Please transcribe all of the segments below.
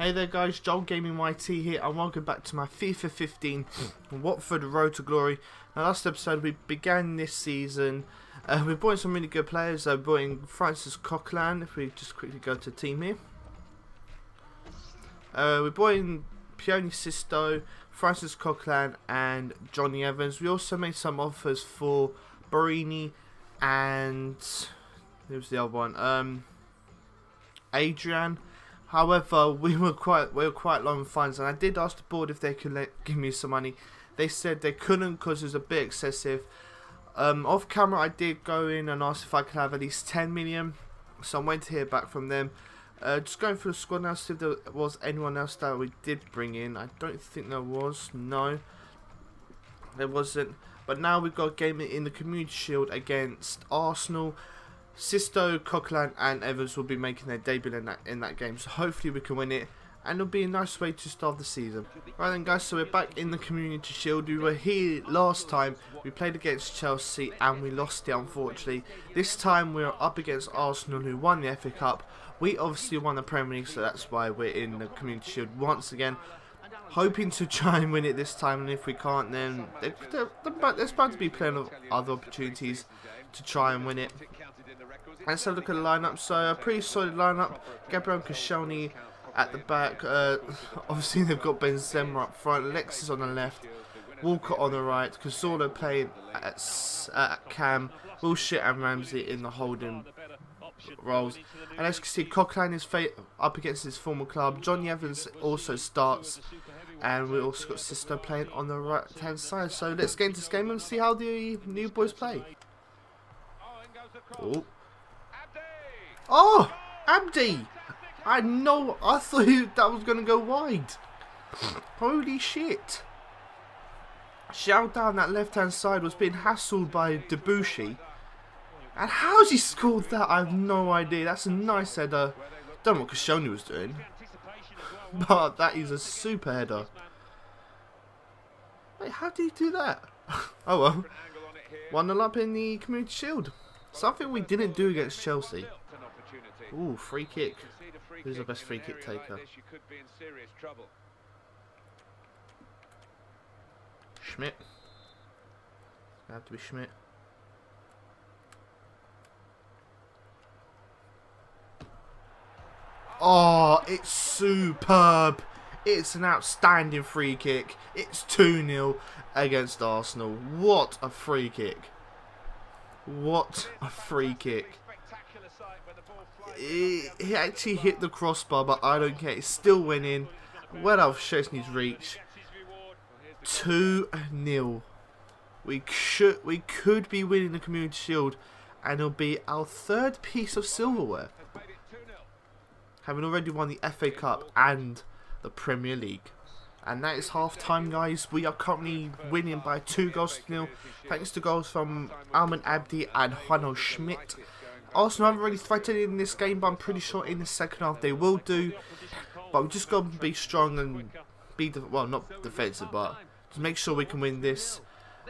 Hey there guys, Joel Gaming YT here and welcome back to my FIFA 15 Watford Road to Glory. Now last episode we began this season, uh, we brought in some really good players, I brought in Francis Coquelin, if we just quickly go to team here. Uh, we brought in Pione Sisto, Francis Coquelin and Johnny Evans. We also made some offers for Borini and, who's the other one, um, Adrian. However, we were quite we were quite low on funds, and I did ask the board if they could let, give me some money. They said they couldn't because it was a bit excessive. Um, off camera, I did go in and ask if I could have at least 10 million, so I'm waiting to hear back from them. Uh, just going through the squad now, see if there was anyone else that we did bring in. I don't think there was. No, there wasn't. But now we've got a game in the Community Shield against Arsenal. Sisto, Coquelin and Evans will be making their debut in that, in that game. So hopefully we can win it. And it'll be a nice way to start the season. Right then guys, so we're back in the Community Shield. We were here last time. We played against Chelsea and we lost it unfortunately. This time we're up against Arsenal who won the FA Cup. We obviously won the Premier League so that's why we're in the Community Shield once again. Hoping to try and win it this time and if we can't then there's bound to be plenty of other opportunities to try and win it. Let's have a look at the lineup. So a pretty solid lineup. Gabriel Koscielny at the back. Uh, obviously they've got Benzema up front. Alexis on the left. Walker on the right. Cazorla playing at, at Cam. Wilshere and Ramsey in the holding roles. And as you can see, Coquelin is up against his former club. Johnny Evans also starts. And we also got Sisto playing on the right hand side. So let's get into this game and see how the new boys play. Oh. Oh, Abdi! I know, I thought that was going to go wide. Holy shit. Xiao down that left hand side was being hassled by Debuchy. And how's he scored that? I have no idea. That's a nice header. Don't know what Koscielny was doing. But that is a super header. Wait, how did he do that? oh well. 1 up in the Community Shield. Something we didn't do against Chelsea. Ooh, free kick. Who's the best free kick taker? Schmidt. Have to be Schmidt. Oh, it's superb. It's an outstanding free kick. It's 2-0 against Arsenal. What a free kick. What a free kick. He, actually hit the crossbar, but I don't care. It's still winning. Well off Szczesny's reach. 2-0. We should we could be winning the Community Shield and it'll be our third piece of silverware. Having already won the FA Cup and the Premier League. And that is half time guys. We are currently winning by two goals to nil. Thanks to goals from Almen Abdi and João Schmidt. Arsenal haven't really threatened in this game, but I'm pretty sure in the second half they will do. But we just got to be strong and be, well, not defensive, but to make sure we can win this.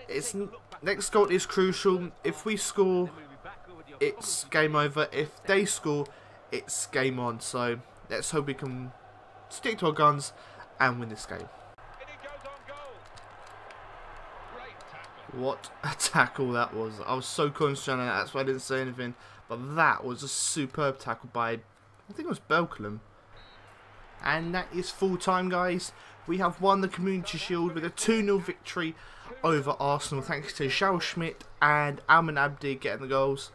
It's Next goal is crucial. If we score, it's game over. If they score, it's game on. So let's hope we can stick to our guns and win this game. What a tackle that was. I was so concentrated on that, that's why I didn't say anything. But that was a superb tackle by, I think it was Belkalem. And that is full time, guys. We have won the Community Shield with a 2-0 victory over Arsenal thanks to João Schmidt and Almen Abdi getting the goals.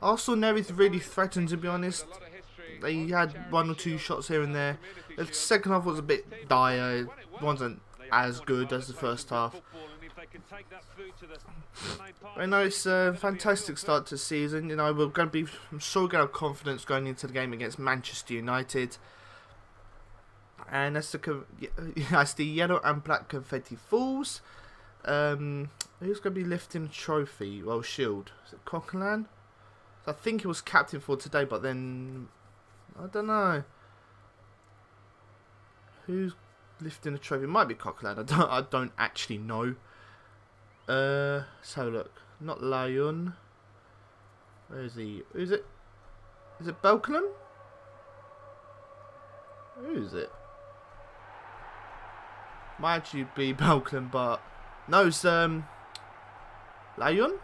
Arsenal never really threatened, to be honest. They had one or two shots here and there. The second half was a bit dire. It wasn't as good as the first half. Know it's a fantastic start to season. You know, we're going to be, I'm sure, going confidence going into the game against Manchester United. And that's the, that's the yellow and black confetti falls. Um, who's going to be lifting trophy? Well, shield. Is it Coquelin? I think he was captain for today, but then I don't know. Who's lifting the trophy? It might be Coquelin. I don't. I don't actually know. Uh, so look, not Lyon. Where is he? Is it? Is it Belkalem? Who is it? Might actually be Belkalem, but no, it's um, Lion.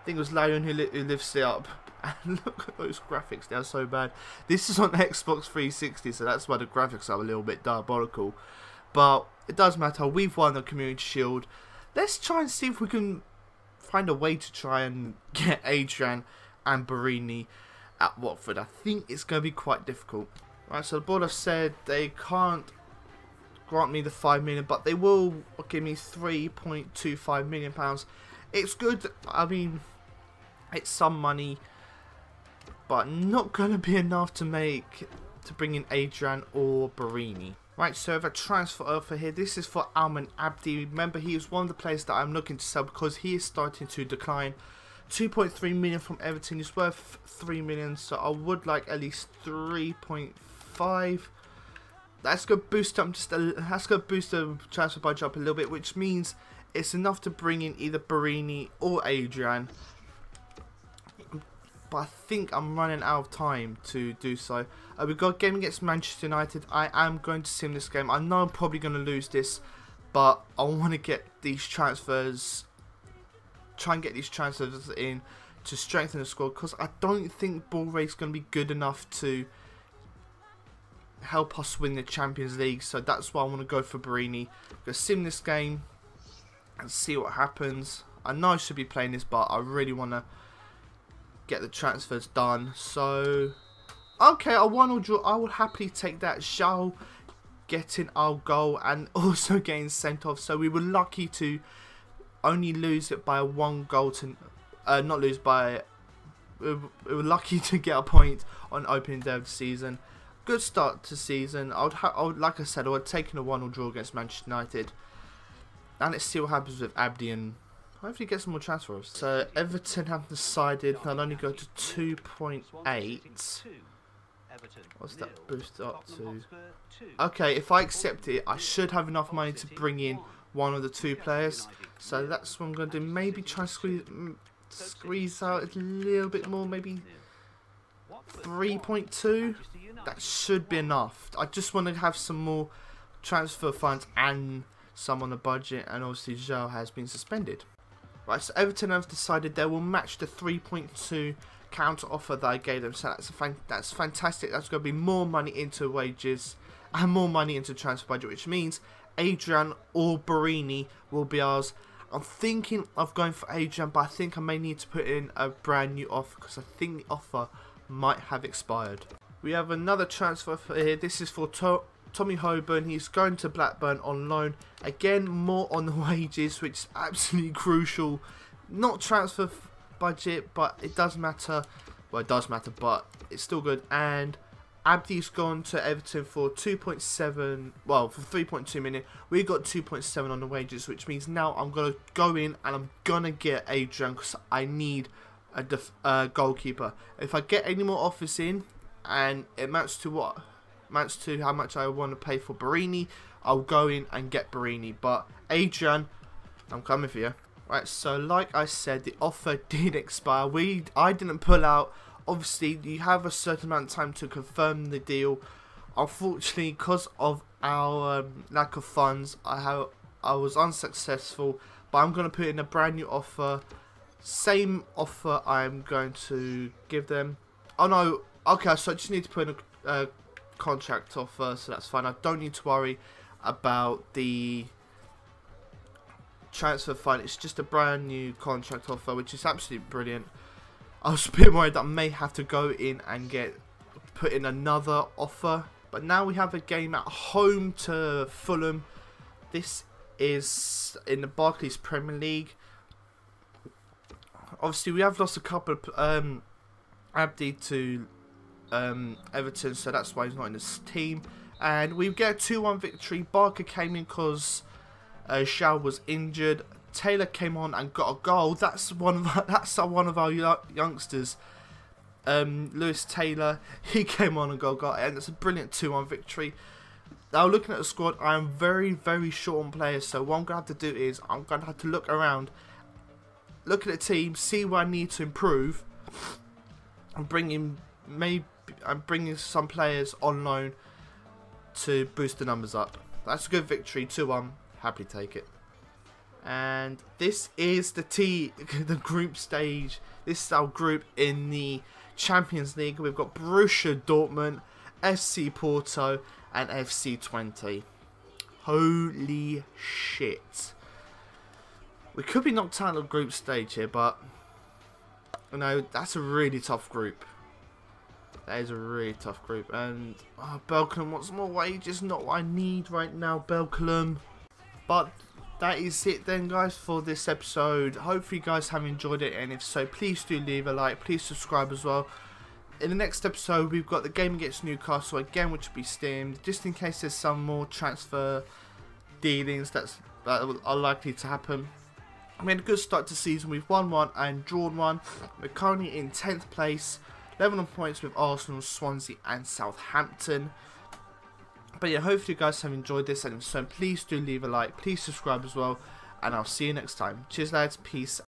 I think it was Lyon who, li who lifts it up. And look at those graphics, they're so bad. This is on Xbox 360, so that's why the graphics are a little bit diabolical. But it does matter, we've won the Community Shield. Let's try and see if we can find a way to try and get Adrian and Borini at Watford. I think it's going to be quite difficult. Right, so the board have said they can't grant me the 5 million, but they will give me 3.25 million pounds. It's good, I mean, it's some money but not going to be enough to make to bring in Adrian or Borini. Right, so the transfer offer here. This is for Almen Abdi. Remember, he is one of the players that I'm looking to sell because he is starting to decline. 2.3 million from Everton. is worth 3 million, so I would like at least 3.5. That's gonna boost up just a, that's gonna boost the transfer budget up a little bit, which means it's enough to bring in either Barini or Adrian but I think I'm running out of time to do so. Uh, we've got a game against Manchester United. I am going to sim this game. I know I'm probably going to lose this, but I want to get these transfers, try and get these transfers in to strengthen the squad because I don't think ball rate's going to be good enough to help us win the Champions League. So that's why I want to go for Borini. Go sim this game and see what happens. I know I should be playing this, but I really want to get the transfers done. So, okay, a one or draw. I will happily take that. Shall getting our goal and also getting sent off. So we were lucky to only lose it by one goal to, uh, not lose by. We were lucky to get a point on opening day of the season. Good start to season. I would, I would like I said, I would have taken a one or draw against Manchester United. And let's see what happens with Abdi and Hopefully get some more transfers. So Everton have decided they'll only go to 2.8. What's that boost up to? Okay, if I accept it, I should have enough money to bring in one of the two players. So that's what I'm going to do. Maybe try squeeze, mm, squeeze out a little bit more. Maybe 3.2. That should be enough. I just want to have some more transfer funds and some on the budget. And obviously, Joe has been suspended. Right, so Everton have decided they will match the 3.2 counter offer that I gave them. So that's fan that's fantastic. That's going to be more money into wages and more money into transfer budget, which means Adrian or Borini will be ours. I'm thinking of going for Adrian, but I think I may need to put in a brand new offer because I think the offer might have expired. We have another transfer for here. This is for to Tommy Hoban, he's going to Blackburn on loan. Again, more on the wages, which is absolutely crucial. Not transfer budget, but it does matter. Well, it does matter, but it's still good. And Abdi's gone to Everton for 2.7, well, for 3.2 million. We got 2.7 on the wages, which means now I'm going to go in and I'm going to get Adrian because I need a uh, goalkeeper. If I get any more offers in, and it amounts to what? Match to how much I want to pay for Borini. I'll go in and get Borini. But Adrian, I'm coming for you. Right, so like I said, the offer did expire. We, I didn't pull out. Obviously, you have a certain amount of time to confirm the deal. Unfortunately, because of our um, lack of funds, I have I was unsuccessful. But I'm going to put in a brand new offer. Same offer I'm going to give them. Oh no, okay, so I just need to put in a uh, contract offer, so that's fine. I don't need to worry about the transfer fine. It's just a brand new contract offer, which is absolutely brilliant. I was a bit worried that I may have to go in and get put in another offer. But now we have a game at home to Fulham. This is in the Barclays Premier League. Obviously, we have lost a couple of um, Abdi to um, Everton, so that's why he's not in this team. And we get a 2-1 victory. Barker came in because uh, Shaw was injured. Taylor came on and got a goal. That's one of our, that's one of our youngsters. Um, Lewis Taylor, he came on and got a goal, and it's a brilliant 2-1 victory. Now, looking at the squad, I am very, very short on players, so what I'm going to have to do is I'm going to have to look around, look at the team, see where I need to improve, and bring in maybe I'm bringing some players on loan to boost the numbers up. that's a good victory. 2-1. Happy take it. And this is the T, the group stage. This is our group in the Champions League. We've got Borussia Dortmund, FC Porto, and FC Twente. Holy shit. We could be knocked out of the group stage here, but you know, that's a really tough group. That is a really tough group. And oh, wants more wages, not what I need right now, Belkalem. But that is it then guys for this episode. Hopefully you guys have enjoyed it and if so please do leave a like, please subscribe as well. In the next episode we've got the game against Newcastle again which will be steamed just in case there's some more transfer dealings that's, that are likely to happen. We had a good start to season. We've won one and drawn one. We're currently in 10th place. 11 on points with Arsenal, Swansea and Southampton. But yeah, hopefully you guys have enjoyed this. And so, please do leave a like. Please subscribe as well. And I'll see you next time. Cheers lads. Peace